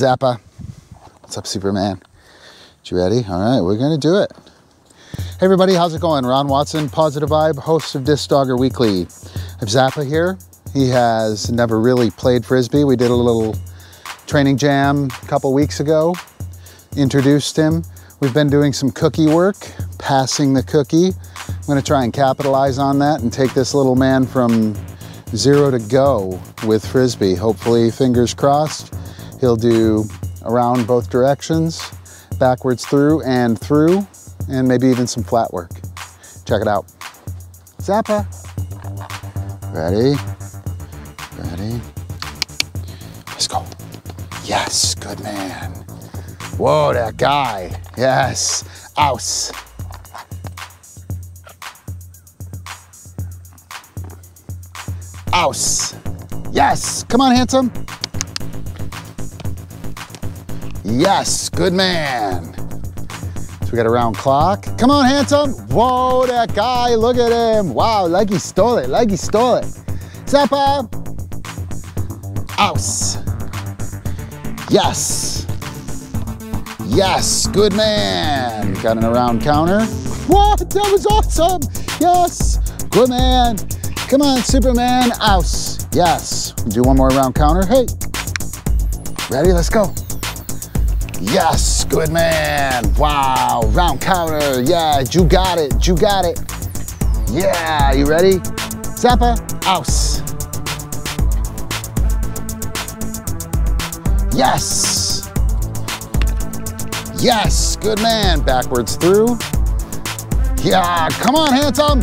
Zappa. What's up, Superman? You ready? All right, we're gonna do it. Hey everybody, how's it going? Ron Watson, Pawsitive Vybe, host of Disc Dogger Weekly. I have Zappa here. He has never really played Frisbee. We did a little training jam a couple weeks ago, introduced him. We've been doing some cookie work, passing the cookie. I'm gonna try and capitalize on that and take this little man from zero to go with Frisbee. Hopefully, fingers crossed, he'll do around both directions, backwards through and through, and maybe even some flat work. Check it out. Zappa. Ready? Ready? Let's go. Yes, good man. Whoa, that guy. Yes. Aus. Aus. Yes. Come on, handsome. Yes. Good man. So we got a round clock. Come on, handsome. Whoa, that guy. Look at him. Wow, like he stole it. Like he stole it. Zappa. Aus. Yes. Yes, good man. Got an around counter. What? That was awesome. Yes, good man. Come on, Superman. Aus. Yes. Do one more round counter. Hey. Ready? Let's go. Yes, good man. Wow, round counter. Yeah, you got it. You got it. Yeah, you ready? Zappa. Aus. Yes. Yes, good man. Backwards through. Yeah, come on, handsome.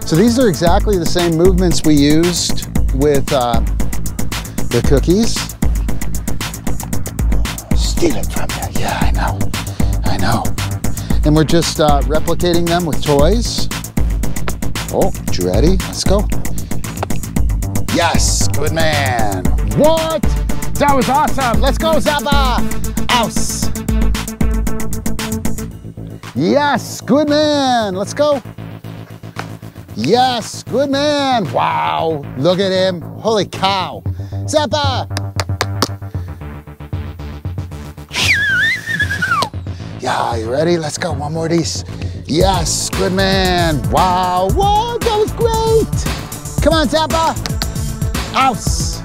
So these are exactly the same movements we used with uh, the cookies. Steal it from you. Yeah, I know. I know. And we're just uh, replicating them with toys. Oh, you ready? Let's go. Yes, good man. What? That was awesome. Let's go, Zappa. Aus. Yes, good man. Let's go. Yes, good man. Wow, look at him. Holy cow. Zappa. Yeah, you ready? Let's go. One more of these. Yes, good man. Wow, whoa, that was great. Come on, Zappa. Aus.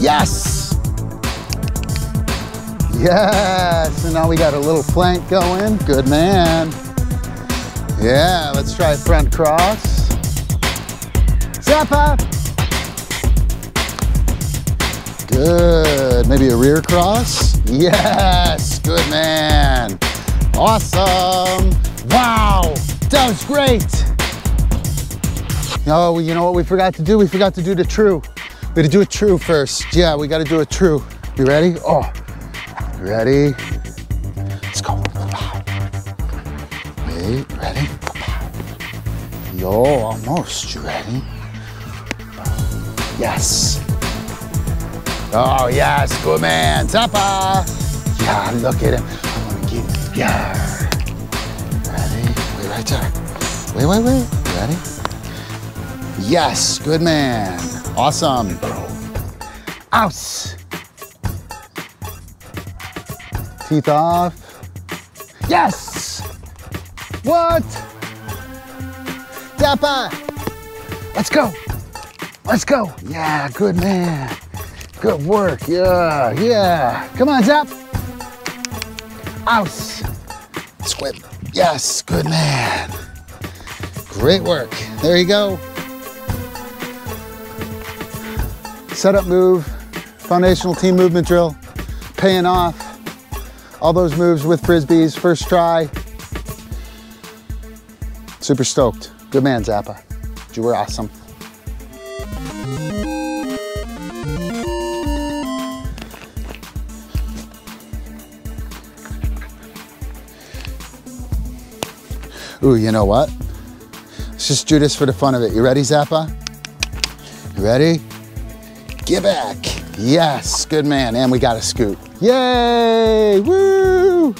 Yes. Yes, and now we got a little flank going. Good man. Yeah, let's try front cross. Zappa. Good, maybe a rear cross. Yes, good man. Awesome. Wow, that was great. Oh, you know what we forgot to do? We forgot to do the through. We had to do a through first. Yeah, we got to do a through. You ready? Oh, ready? Let's go. Wait, ready? Yo, almost. You ready? Yes. Oh, yes, good man. Zappa. Yeah, look at him. I'm gonna give, yeah. Ready? Wait right there. Wait, wait, wait. Ready? Yes, good man. Awesome. Aus. Teeth off. Yes! What? Zappa! Let's go. Let's go. Yeah, good man. Good work. Yeah, yeah. Come on, Zap. Aus. Swim. Yes, good man. Great work. There you go. Setup move, foundational team movement drill, paying off. All those moves with Frisbees, first try. Super stoked. Good man, Zappa. You were awesome. Ooh, you know what? Let's just do this for the fun of it. You ready, Zappa? You ready? Get back. Yes, good man. And we got a scoop. Yay! Woo!